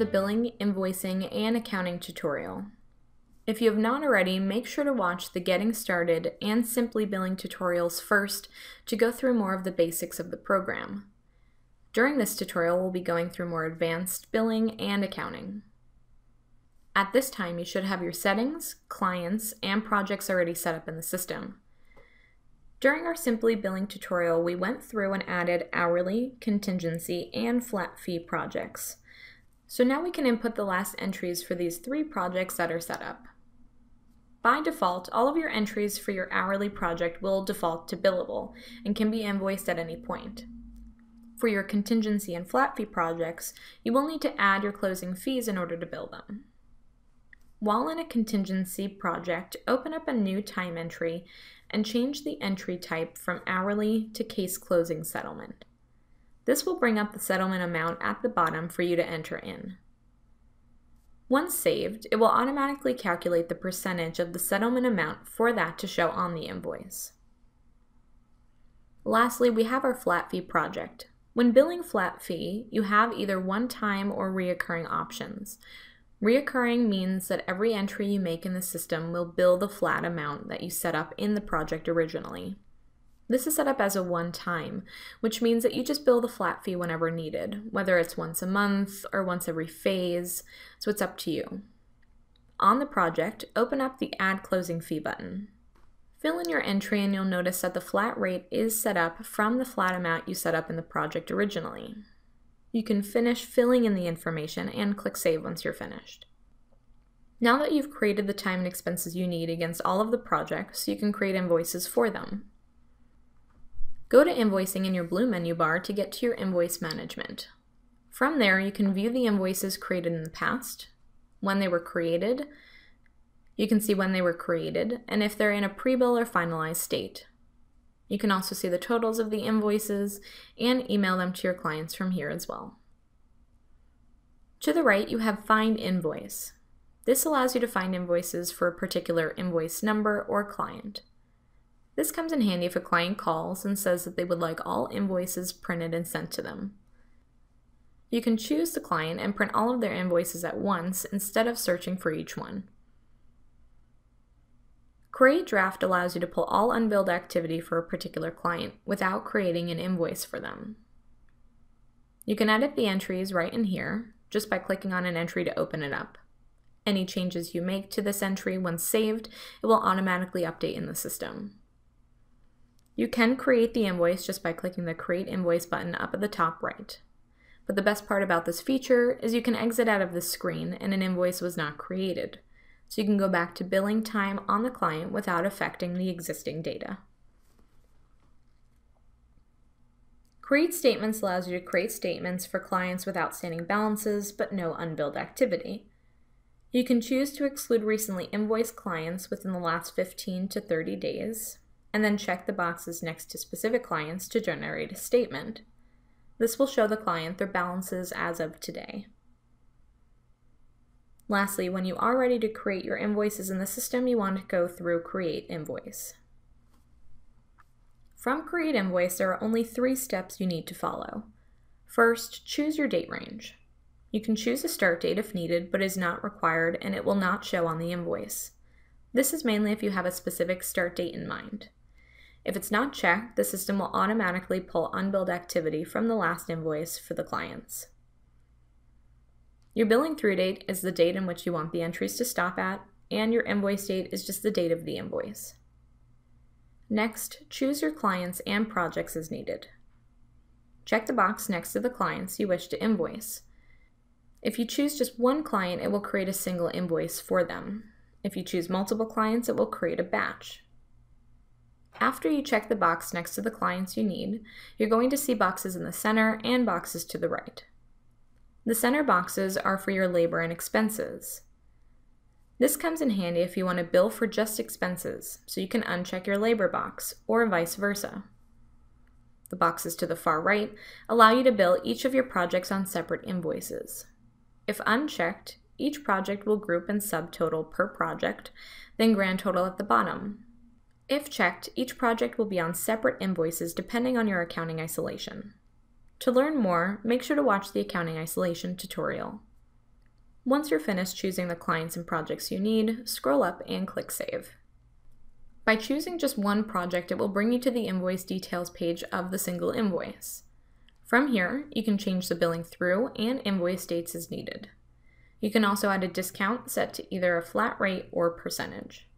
the billing, invoicing, and accounting tutorial. If you have not already, make sure to watch the Getting Started and Simply Billing tutorials first to go through more of the basics of the program. During this tutorial, we'll be going through more advanced billing and accounting. At this time, you should have your settings, clients, and projects already set up in the system. During our Simply Billing tutorial, we went through and added hourly, contingency, and flat fee projects. So now we can input the last entries for these three projects that are set up. By default, all of your entries for your hourly project will default to billable and can be invoiced at any point. For your contingency and flat fee projects, you will need to add your closing fees in order to bill them. While in a contingency project, open up a new time entry and change the entry type from hourly to case closing settlement. This will bring up the settlement amount at the bottom for you to enter in. Once saved, it will automatically calculate the percentage of the settlement amount for that to show on the invoice. Lastly, we have our flat fee project. When billing flat fee, you have either one-time or reoccurring options. Reoccurring means that every entry you make in the system will bill the flat amount that you set up in the project originally. This is set up as a one-time, which means that you just bill the flat fee whenever needed, whether it's once a month or once every phase, so it's up to you. On the project, open up the Add Closing Fee button. Fill in your entry and you'll notice that the flat rate is set up from the flat amount you set up in the project originally. You can finish filling in the information and click Save once you're finished. Now that you've created the time and expenses you need against all of the projects, you can create invoices for them. Go to Invoicing in your blue menu bar to get to your invoice management. From there, you can view the invoices created in the past, when they were created, you can see when they were created, and if they're in a pre-bill or finalized state. You can also see the totals of the invoices and email them to your clients from here as well. To the right, you have Find Invoice. This allows you to find invoices for a particular invoice number or client. This comes in handy if a client calls and says that they would like all invoices printed and sent to them. You can choose the client and print all of their invoices at once instead of searching for each one. Create Draft allows you to pull all unbilled activity for a particular client without creating an invoice for them. You can edit the entries right in here just by clicking on an entry to open it up. Any changes you make to this entry once saved, it will automatically update in the system. You can create the invoice just by clicking the Create Invoice button up at the top right. But the best part about this feature is you can exit out of this screen and an invoice was not created. So you can go back to billing time on the client without affecting the existing data. Create Statements allows you to create statements for clients with outstanding balances but no unbilled activity. You can choose to exclude recently invoiced clients within the last 15 to 30 days, and then check the boxes next to specific clients to generate a statement. This will show the client their balances as of today. Lastly, when you are ready to create your invoices in the system, you want to go through Create Invoice. From Create Invoice, there are only three steps you need to follow. First, choose your date range. You can choose a start date if needed, but is not required and it will not show on the invoice. This is mainly if you have a specific start date in mind. If it's not checked, the system will automatically pull unbilled activity from the last invoice for the clients. Your billing through date is the date in which you want the entries to stop at, and your invoice date is just the date of the invoice. Next, choose your clients and projects as needed. Check the box next to the clients you wish to invoice. If you choose just one client, it will create a single invoice for them. If you choose multiple clients, it will create a batch. After you check the box next to the clients you need, you're going to see boxes in the center and boxes to the right. The center boxes are for your labor and expenses. This comes in handy if you want to bill for just expenses, so you can uncheck your labor box, or vice versa. The boxes to the far right allow you to bill each of your projects on separate invoices. If unchecked, each project will group and subtotal per project, then grand total at the bottom, if checked, each project will be on separate invoices depending on your accounting isolation. To learn more, make sure to watch the accounting isolation tutorial. Once you're finished choosing the clients and projects you need, scroll up and click Save. By choosing just one project, it will bring you to the invoice details page of the single invoice. From here, you can change the billing through and invoice dates as needed. You can also add a discount set to either a flat rate or percentage.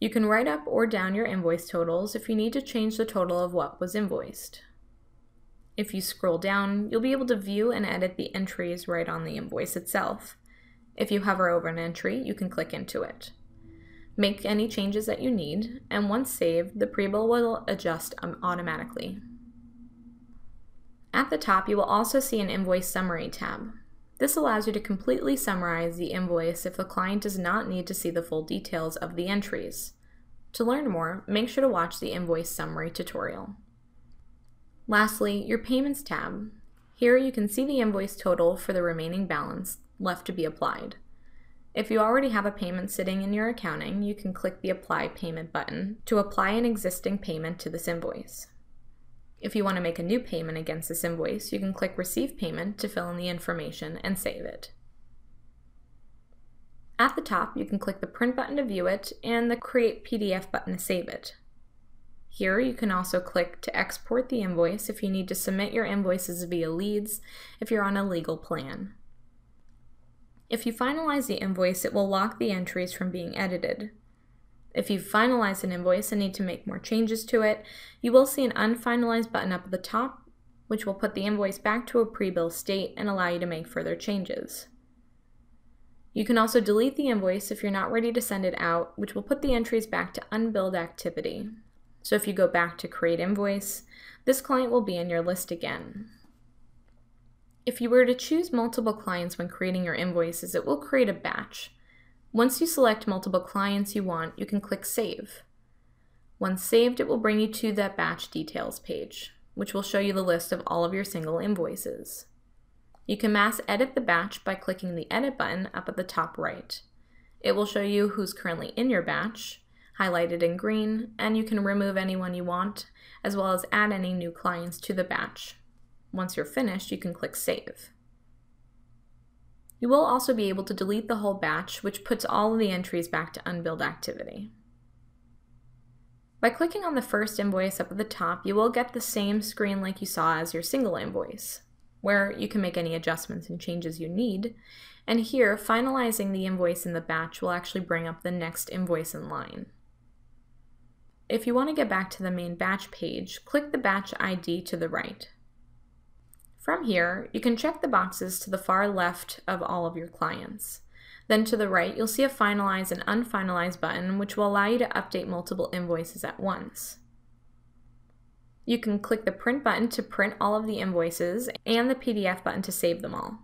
You can write up or down your invoice totals if you need to change the total of what was invoiced. If you scroll down, you'll be able to view and edit the entries right on the invoice itself. If you hover over an entry, you can click into it. Make any changes that you need, and once saved, the pre-bill will adjust um, automatically. At the top, you will also see an Invoice Summary tab. This allows you to completely summarize the invoice if the client does not need to see the full details of the entries. To learn more, make sure to watch the Invoice Summary tutorial. Lastly, your Payments tab. Here you can see the invoice total for the remaining balance left to be applied. If you already have a payment sitting in your accounting, you can click the Apply Payment button to apply an existing payment to this invoice. If you want to make a new payment against this invoice, you can click Receive Payment to fill in the information and save it. At the top, you can click the Print button to view it and the Create PDF button to save it. Here you can also click to export the invoice if you need to submit your invoices via LEDES if you're on a legal plan. If you finalize the invoice, it will lock the entries from being edited. If you've finalized an invoice and need to make more changes to it, you will see an unfinalized button up at the top, which will put the invoice back to a pre-bill state and allow you to make further changes. You can also delete the invoice if you're not ready to send it out, which will put the entries back to unbilled activity. So if you go back to create invoice, this client will be in your list again. If you were to choose multiple clients when creating your invoices, it will create a batch. Once you select multiple clients you want, you can click Save. Once saved, it will bring you to that batch details page, which will show you the list of all of your single invoices. You can mass edit the batch by clicking the Edit button up at the top right. It will show you who's currently in your batch, highlighted in green, and you can remove anyone you want, as well as add any new clients to the batch. Once you're finished, you can click Save. You will also be able to delete the whole batch, which puts all of the entries back to unbilled activity. By clicking on the first invoice up at the top, you will get the same screen like you saw as your single invoice, where you can make any adjustments and changes you need, and here, finalizing the invoice in the batch will actually bring up the next invoice in line. If you want to get back to the main batch page, click the batch ID to the right. From here, you can check the boxes to the far left of all of your clients. Then to the right, you'll see a Finalize and Unfinalize button, which will allow you to update multiple invoices at once. You can click the Print button to print all of the invoices and the PDF button to save them all.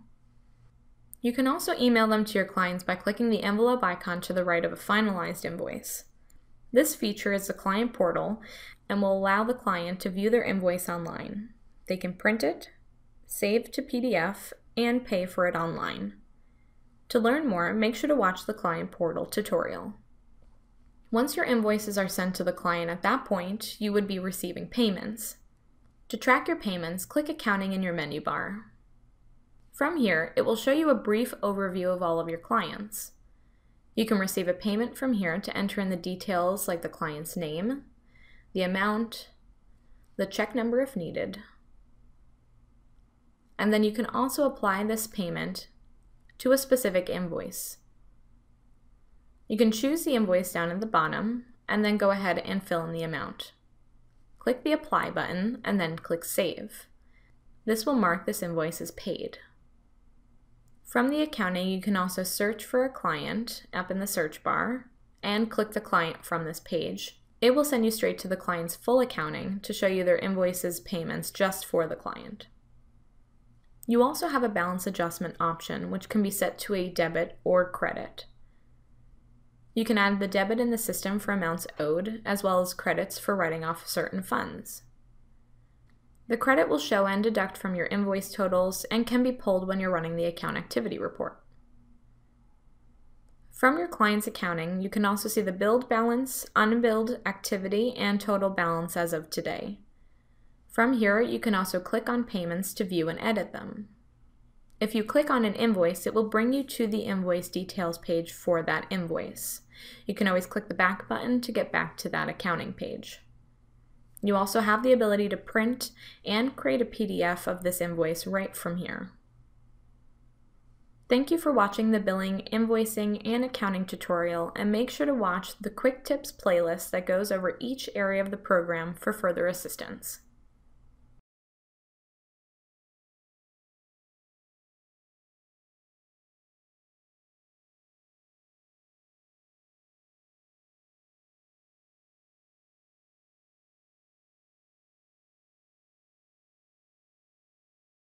You can also email them to your clients by clicking the envelope icon to the right of a finalized invoice. This feature is the client portal and will allow the client to view their invoice online. They can print it, save to PDF, and pay for it online. To learn more, make sure to watch the client portal tutorial. Once your invoices are sent to the client at that point, you would be receiving payments. To track your payments, click Accounting in your menu bar. From here, it will show you a brief overview of all of your clients. You can receive a payment from here to enter in the details like the client's name, the amount, the check number if needed. And then you can also apply this payment to a specific invoice. You can choose the invoice down at the bottom and then go ahead and fill in the amount. Click the Apply button and then click Save. This will mark this invoice as paid. From the accounting, you can also search for a client up in the search bar and click the client from this page. It will send you straight to the client's full accounting to show you their invoices payments just for the client. You also have a balance adjustment option, which can be set to a debit or credit. You can add the debit in the system for amounts owed, as well as credits for writing off certain funds. The credit will show and deduct from your invoice totals and can be pulled when you're running the account activity report. From your client's accounting, you can also see the billed balance, unbilled activity, and total balance as of today. From here, you can also click on payments to view and edit them. If you click on an invoice, it will bring you to the invoice details page for that invoice. You can always click the back button to get back to that accounting page. You also have the ability to print and create a PDF of this invoice right from here. Thank you for watching the billing, invoicing, and accounting tutorial, and make sure to watch the Quick Tips playlist that goes over each area of the program for further assistance.